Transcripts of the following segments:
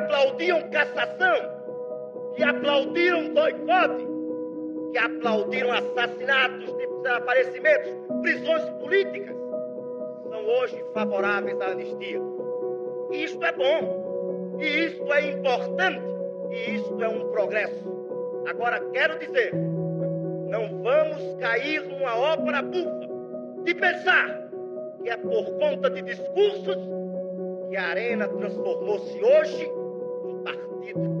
aplaudiam cassação, que aplaudiram boicote, que aplaudiram assassinatos, desaparecimentos, prisões políticas, são hoje favoráveis à anistia. E isto é bom, e isto é importante, e isto é um progresso. Agora quero dizer, não vamos cair numa ópera bufa de pensar que é por conta de discursos que a Arena transformou-se hoje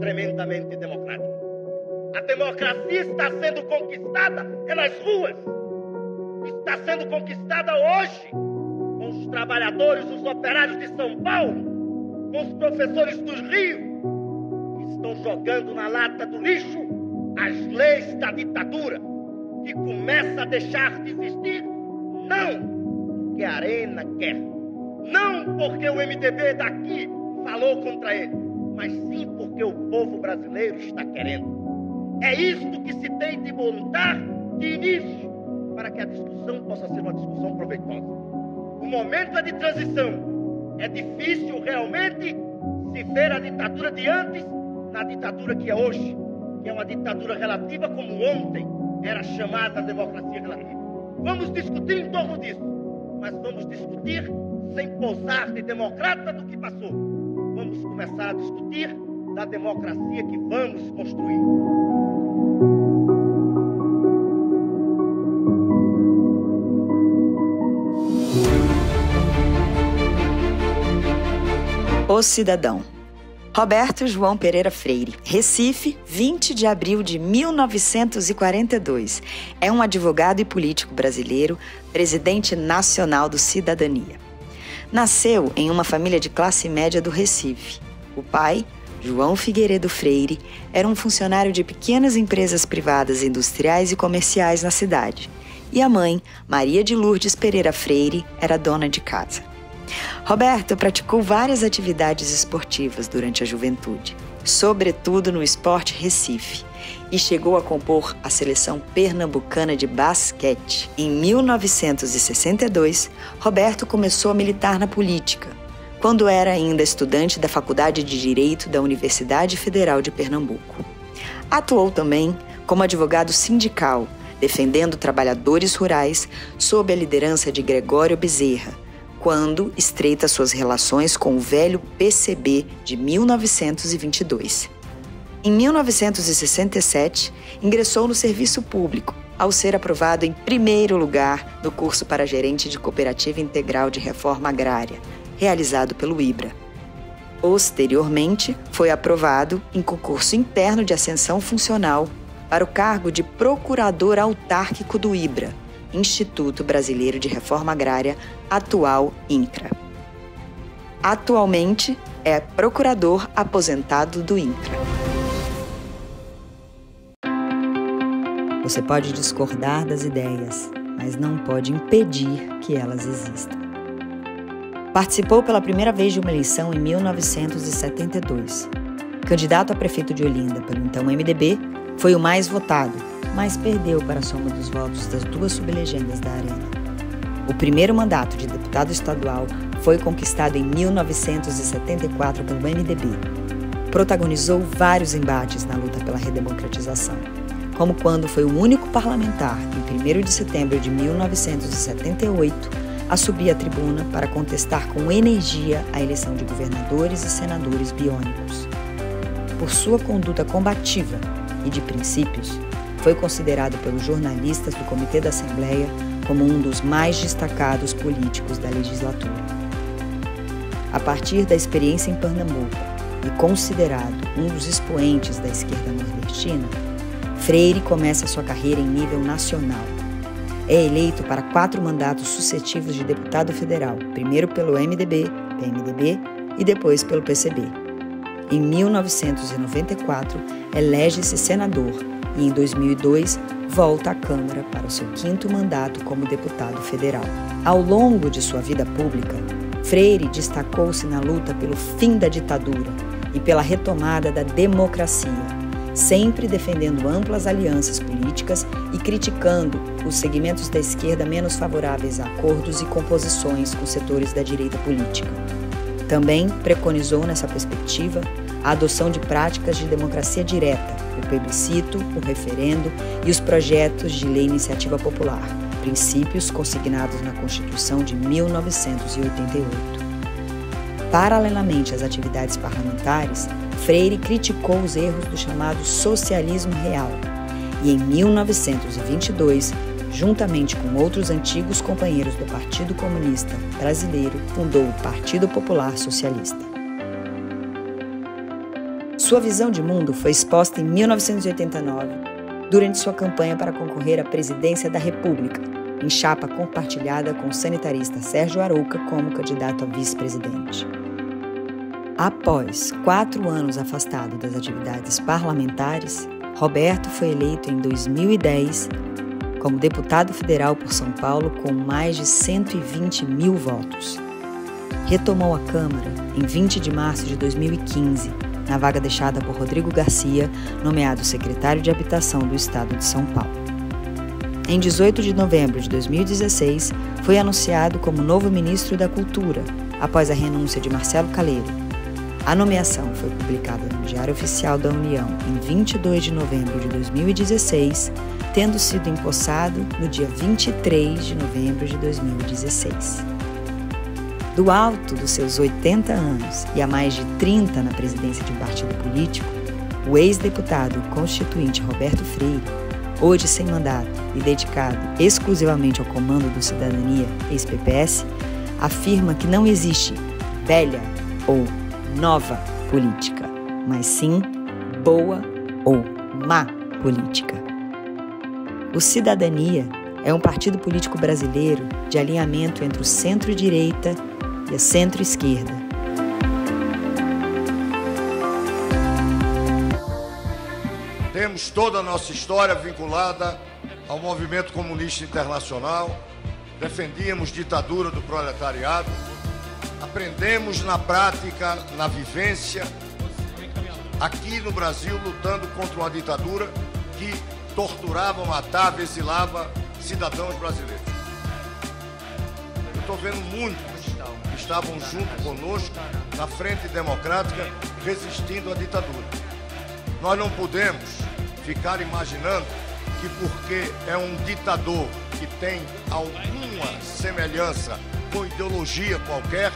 tremendamente democrático. A democracia está sendo conquistada é nas ruas. Está sendo conquistada hoje com os trabalhadores, os operários de São Paulo, com os professores dos rios, que estão jogando na lata do lixo as leis da ditadura, que começa a deixar de existir, não porque a Arena quer, não porque o MDB daqui falou contra ele, mas sim porque o povo brasileiro está querendo. É isto que se tem de montar de início para que a discussão possa ser uma discussão proveitosa. O momento é de transição. É difícil realmente se ver a ditadura de antes na ditadura que é hoje, que é uma ditadura relativa como ontem era chamada a democracia relativa. Vamos discutir em torno disso, mas vamos discutir sem posar de democrata do que passou. Vamos começar a discutir da democracia que vamos construir. O Cidadão. Roberto João Pereira Freire, Recife, 20 de abril de 1942. É um advogado e político brasileiro, presidente nacional do Cidadania. Nasceu em uma família de classe média do Recife. O pai, João Figueiredo Freire, era um funcionário de pequenas empresas privadas industriais e comerciais na cidade. E a mãe, Maria de Lourdes Pereira Freire, era dona de casa. Roberto praticou várias atividades esportivas durante a juventude, sobretudo no esporte Recife, e chegou a compor a seleção pernambucana de basquete. Em 1962, Roberto começou a militar na política, quando era ainda estudante da Faculdade de Direito da Universidade Federal de Pernambuco. Atuou também como advogado sindical, defendendo trabalhadores rurais sob a liderança de Gregório Bezerra quando estreita suas relações com o velho PCB de 1922. Em 1967, ingressou no serviço público, ao ser aprovado em primeiro lugar no curso para gerente de Cooperativa Integral de Reforma Agrária, realizado pelo IBRA. Posteriormente, foi aprovado em concurso interno de ascensão funcional para o cargo de procurador autárquico do IBRA, Instituto Brasileiro de Reforma Agrária, atual INCRA. Atualmente é procurador aposentado do INCRA. Você pode discordar das ideias, mas não pode impedir que elas existam. Participou pela primeira vez de uma eleição em 1972. Candidato a prefeito de Olinda pelo então MDB, foi o mais votado mas perdeu para a soma dos votos das duas sublegendas da Arena. O primeiro mandato de deputado estadual foi conquistado em 1974 pelo MDB. Protagonizou vários embates na luta pela redemocratização, como quando foi o único parlamentar, em 1 de setembro de 1978, a subir à tribuna para contestar com energia a eleição de governadores e senadores biônicos. Por sua conduta combativa e de princípios, foi considerado pelos jornalistas do Comitê da Assembleia como um dos mais destacados políticos da legislatura. A partir da experiência em Pernambuco e considerado um dos expoentes da esquerda nordestina, Freire começa sua carreira em nível nacional. É eleito para quatro mandatos sucessivos de deputado federal, primeiro pelo MDB, PMDB e depois pelo PCB. Em 1994, elege-se senador e, em 2002, volta à Câmara para o seu quinto mandato como deputado federal. Ao longo de sua vida pública, Freire destacou-se na luta pelo fim da ditadura e pela retomada da democracia, sempre defendendo amplas alianças políticas e criticando os segmentos da esquerda menos favoráveis a acordos e composições com setores da direita política. Também preconizou nessa perspectiva a adoção de práticas de democracia direta, o plebiscito, o referendo e os projetos de lei iniciativa popular, princípios consignados na Constituição de 1988. Paralelamente às atividades parlamentares, Freire criticou os erros do chamado socialismo real e, em 1922, juntamente com outros antigos companheiros do Partido Comunista Brasileiro, fundou o Partido Popular Socialista. Sua visão de mundo foi exposta em 1989, durante sua campanha para concorrer à presidência da República, em chapa compartilhada com o sanitarista Sérgio Arouca como candidato a vice-presidente. Após quatro anos afastado das atividades parlamentares, Roberto foi eleito em 2010 como deputado federal por São Paulo com mais de 120 mil votos. Retomou a Câmara em 20 de março de 2015 na vaga deixada por Rodrigo Garcia, nomeado secretário de Habitação do Estado de São Paulo. Em 18 de novembro de 2016, foi anunciado como novo ministro da Cultura, após a renúncia de Marcelo Caleiro. A nomeação foi publicada no Diário Oficial da União em 22 de novembro de 2016, tendo sido empossado no dia 23 de novembro de 2016. Do alto dos seus 80 anos e há mais de 30 na presidência de um partido político, o ex-deputado constituinte Roberto Freire, hoje sem mandato e dedicado exclusivamente ao comando do Cidadania, ex-PPS, afirma que não existe velha ou nova política, mas sim boa ou má política. O Cidadania é um partido político brasileiro de alinhamento entre o centro-direita e a centro-esquerda. Temos toda a nossa história vinculada ao movimento comunista internacional, defendíamos ditadura do proletariado, aprendemos na prática, na vivência, aqui no Brasil, lutando contra uma ditadura que torturava, matava, exilava cidadãos brasileiros. Eu estou vendo muito estavam junto conosco na frente democrática, resistindo à ditadura. Nós não podemos ficar imaginando que porque é um ditador que tem alguma semelhança com ideologia qualquer,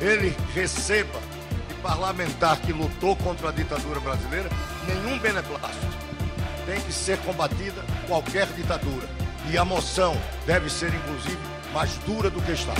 ele receba de parlamentar que lutou contra a ditadura brasileira nenhum beneplácito. Tem que ser combatida qualquer ditadura. E a moção deve ser, inclusive, mais dura do que está.